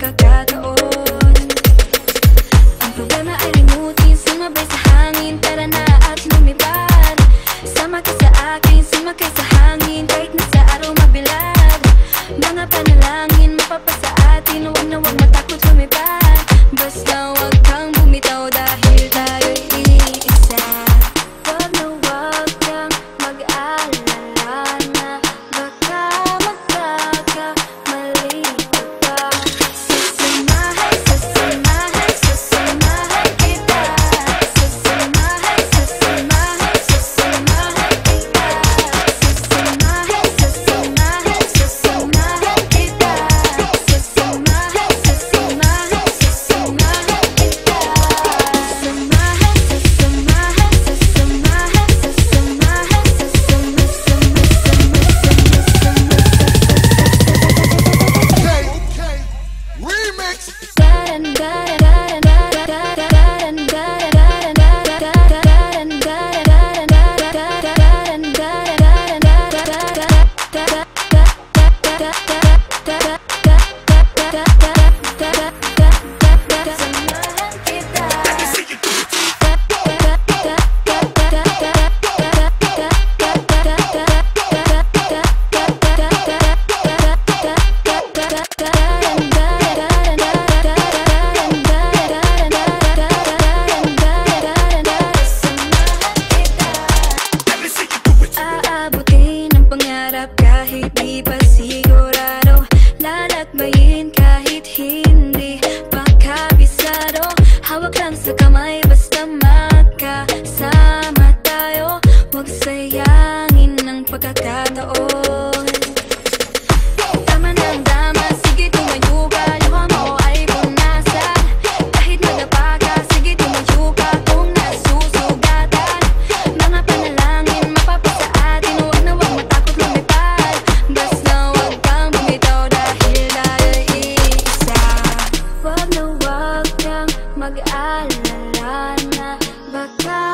pagkakataon. Ang problema ay limutin Sumabay sa hangin, tara na at lumipad Sama ka sa akin, sama ka sa hangin Kahit na sa araw mabilad. Mga panalangin, mapapasa atin Huwag na huwag matakot lumipad Basta huwag kahit di pa sigurado Lalagmayin kahit hindi pa kabisado. Hawak lang sa kamay apakah